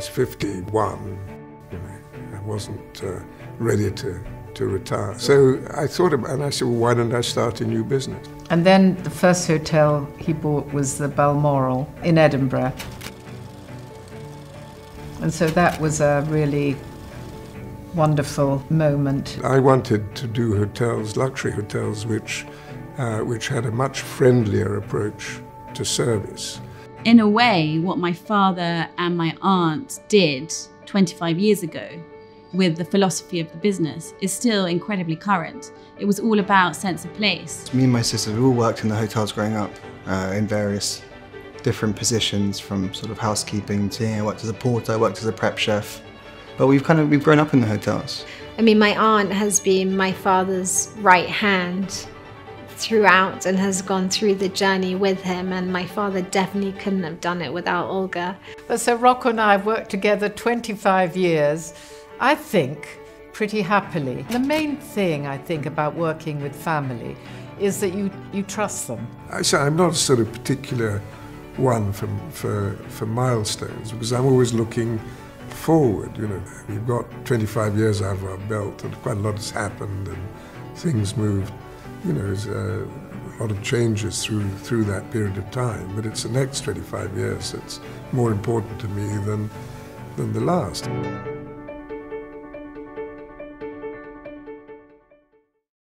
was 51, you know, I wasn't uh, ready to, to retire. So I thought about and I said, well, why don't I start a new business? And then the first hotel he bought was the Balmoral in Edinburgh. And so that was a really wonderful moment. I wanted to do hotels, luxury hotels, which, uh, which had a much friendlier approach to service. In a way, what my father and my aunt did 25 years ago with the philosophy of the business is still incredibly current. It was all about sense of place. Me and my sister, we all worked in the hotels growing up uh, in various different positions from sort of housekeeping to you know, I worked as a porter, I worked as a prep chef. But we've kind of we've grown up in the hotels. I mean, my aunt has been my father's right hand throughout and has gone through the journey with him and my father definitely couldn't have done it without Olga. But so Rocco and I have worked together 25 years, I think pretty happily. The main thing I think about working with family is that you, you trust them. I say I'm not a sort of particular one for, for, for milestones because I'm always looking forward. You know, we've got 25 years out of our belt and quite a lot has happened and things moved. You know, there's a lot of changes through through that period of time. But it's the next 25 years that's more important to me than than the last.